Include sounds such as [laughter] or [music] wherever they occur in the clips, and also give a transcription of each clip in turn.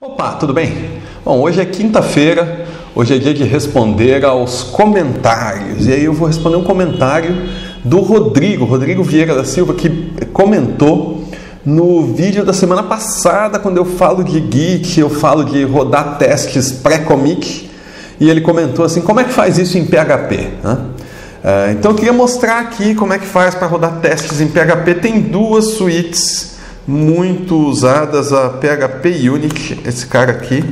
Opa, tudo bem? Bom, hoje é quinta-feira, hoje é dia de responder aos comentários. E aí eu vou responder um comentário do Rodrigo, Rodrigo Vieira da Silva, que comentou no vídeo da semana passada, quando eu falo de Git, eu falo de rodar testes pré-commit, e ele comentou assim: como é que faz isso em PHP? É, então eu queria mostrar aqui como é que faz para rodar testes em PHP. Tem duas suítes muito usadas, a PHP Unit, esse cara aqui,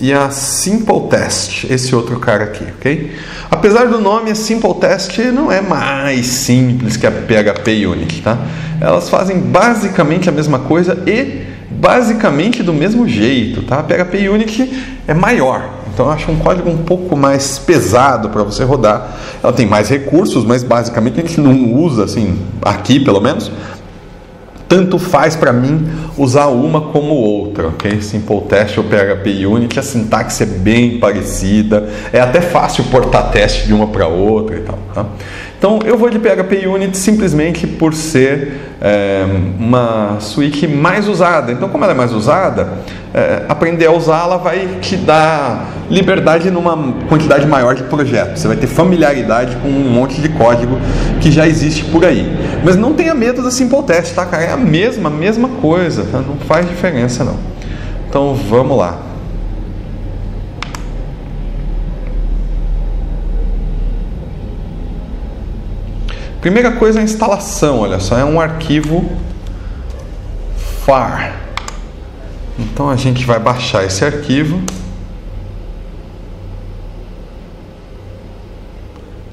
e a Simple Test, esse outro cara aqui, ok? Apesar do nome, a Simple Test não é mais simples que a PHP Unit, tá? Elas fazem basicamente a mesma coisa e basicamente do mesmo jeito, tá? A PHP Unit é maior, então acho um código um pouco mais pesado para você rodar. Ela tem mais recursos, mas basicamente a gente não usa assim, aqui pelo menos, tanto faz para mim usar uma como outra, ok? Simple Test ou PHP Unit, a sintaxe é bem parecida, é até fácil portar teste de uma para outra e tal. Tá? Então eu vou de PHP Unit simplesmente por ser é, uma suíte mais usada. Então, como ela é mais usada, é, aprender a usá-la vai te dar liberdade numa quantidade maior de projetos. Você vai ter familiaridade com um monte de código que já existe por aí. Mas não tenha medo da Simple Test, tá, cara? É a mesma, mesma coisa, tá? não faz diferença não. Então vamos lá. Primeira coisa é a instalação, olha só, é um arquivo FAR. Então a gente vai baixar esse arquivo.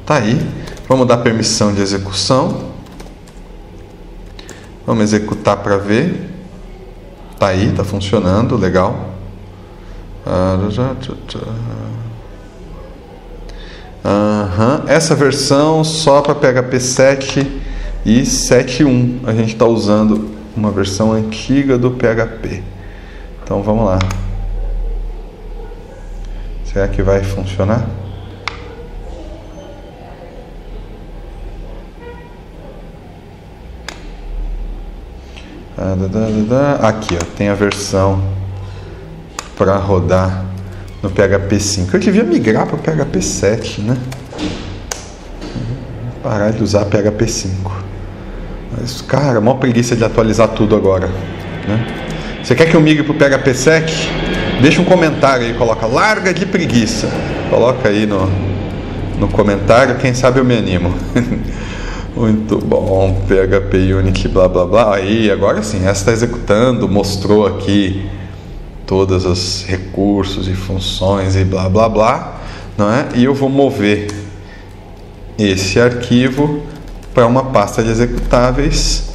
Tá aí. Vamos dar permissão de execução. Vamos executar para ver. Tá aí, tá funcionando, legal. Uhum. Essa versão só para PHP 7 e 7.1. A gente está usando uma versão antiga do PHP. Então vamos lá. Será que vai funcionar? Aqui, ó, tem a versão para rodar no PHP 5. Eu devia migrar para o PHP 7, né? Parar de usar PHP 5. Mas, cara, maior preguiça de atualizar tudo agora. Né? Você quer que eu migre para o PHP 7? Deixa um comentário aí, coloca larga de preguiça. Coloca aí no, no comentário, quem sabe eu me animo. [laughs] Muito bom, PHP Unity, blá blá blá. Aí, agora sim, essa está executando, mostrou aqui todos os recursos e funções e blá blá blá, não é? E eu vou mover esse arquivo para uma pasta de executáveis,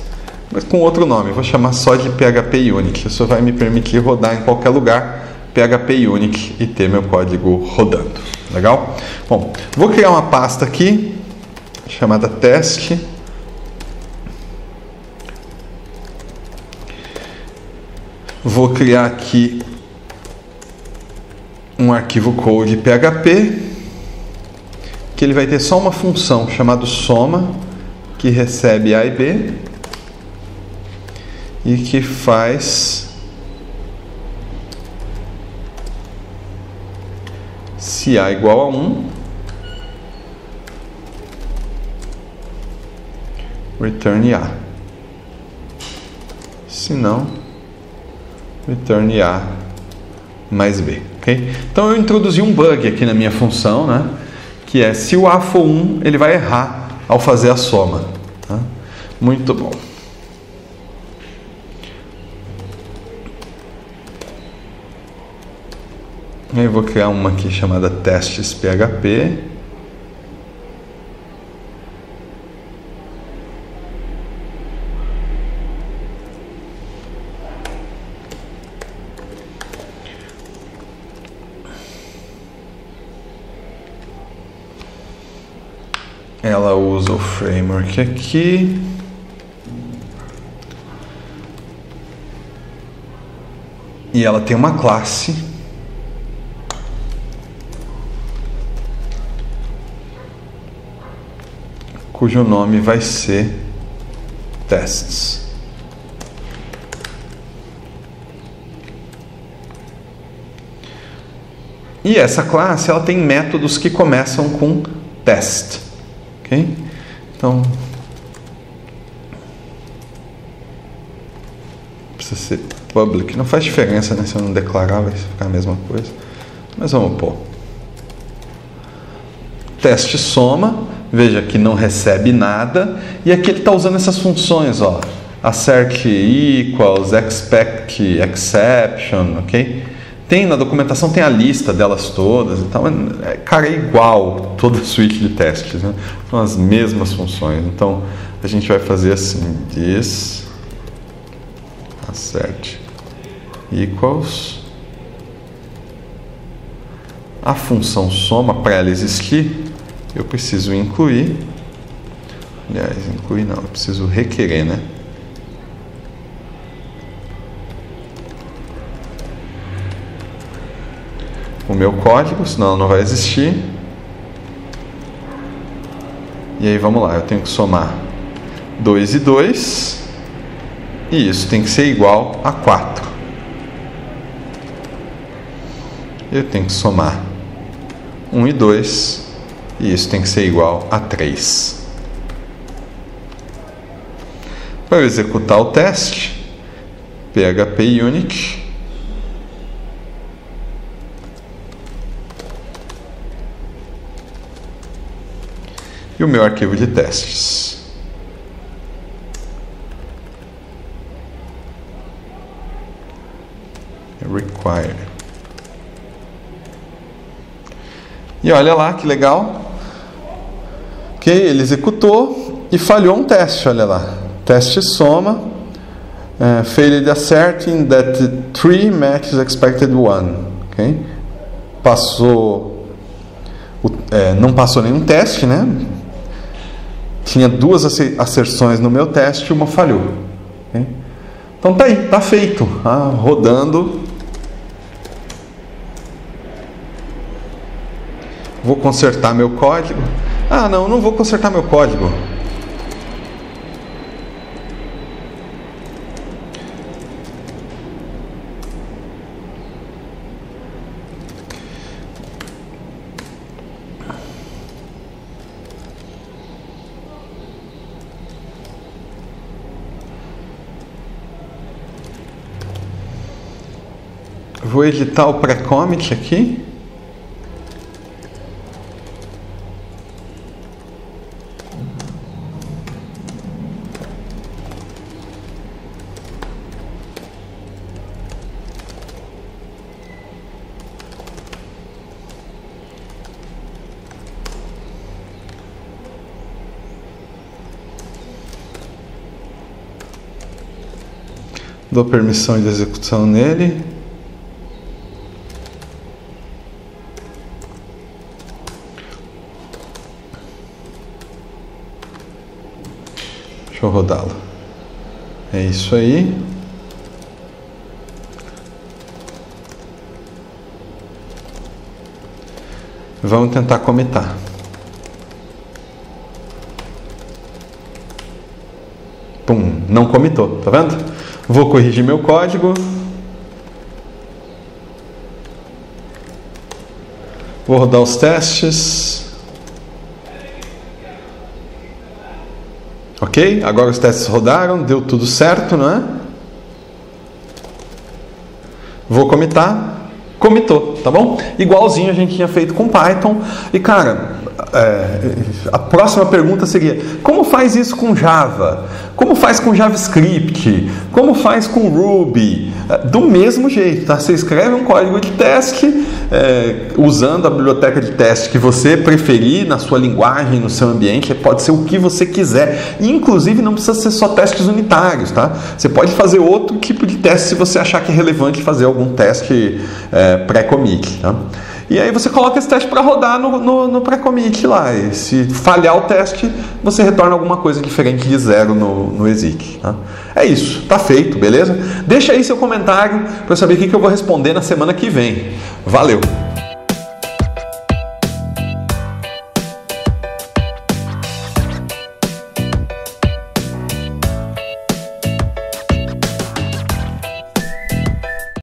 mas com outro nome. vou chamar só de PHP Unity. Isso vai me permitir rodar em qualquer lugar PHP Unity e ter meu código rodando. Legal? Bom, vou criar uma pasta aqui chamada teste. Vou criar aqui um arquivo code PHP que ele vai ter só uma função chamada soma que recebe A e B e que faz se A igual a 1 return A. Se não, return A mais B. Okay? Então eu introduzi um bug aqui na minha função, né? que é se o A for 1, ele vai errar ao fazer a soma. Tá? Muito bom. Eu vou criar uma aqui chamada testes PHP. Ela usa o framework aqui. E ela tem uma classe cujo nome vai ser tests. E essa classe ela tem métodos que começam com test. Então, precisa ser public. Não faz diferença né, se eu não declarar, vai ficar a mesma coisa. Mas vamos pôr. Teste soma, veja que não recebe nada. E aqui ele está usando essas funções, ó. Assert equals, expect exception, ok? Tem na documentação tem a lista delas todas, então é, cara é igual toda a suíte de testes, né? São as mesmas funções. Então a gente vai fazer assim, this assert equals a função soma para ela existir, eu preciso incluir, aliás, incluir não, eu preciso requerer, né? O meu código, senão ela não vai existir. E aí vamos lá, eu tenho que somar 2 e 2, e isso tem que ser igual a 4. Eu tenho que somar 1 e 2, e isso tem que ser igual a 3. Para eu executar o teste, PHP e o meu arquivo de testes. Require. E olha lá que legal. Ok, ele executou e falhou um teste, olha lá. Teste soma. Uh, failed asserting that three matches expected one. Okay? Passou. É, não passou nenhum teste, né? Tinha duas asserções no meu teste uma falhou. Então tá aí, tá feito, ah, rodando. Vou consertar meu código. Ah, não, não vou consertar meu código. Vou editar o pré-commit aqui. Dou permissão de execução nele. Deixa eu rodá-lo. É isso aí. Vamos tentar comitar. Pum, não comitou, tá vendo? Vou corrigir meu código. Vou rodar os testes. Ok? Agora os testes rodaram, deu tudo certo, não é? Vou comitar. Comitou, tá bom? Igualzinho a gente tinha feito com Python. E cara, é, a próxima pergunta seria: como faz isso com Java? Como faz com JavaScript? Como faz com Ruby? É, do mesmo jeito, tá? Você escreve um código de teste é, usando a biblioteca de teste que você preferir na sua linguagem, no seu ambiente, pode ser o que você quiser. Inclusive, não precisa ser só testes unitários, tá? Você pode fazer outro tipo de teste se você achar que é relevante fazer algum teste é, pré-commit, tá? E aí você coloca esse teste para rodar no, no, no pré-commit lá. E se falhar o teste, você retorna alguma coisa diferente de zero no, no exec. Tá? É isso, tá feito, beleza? Deixa aí seu comentário para eu saber o que, que eu vou responder na semana que vem. Valeu!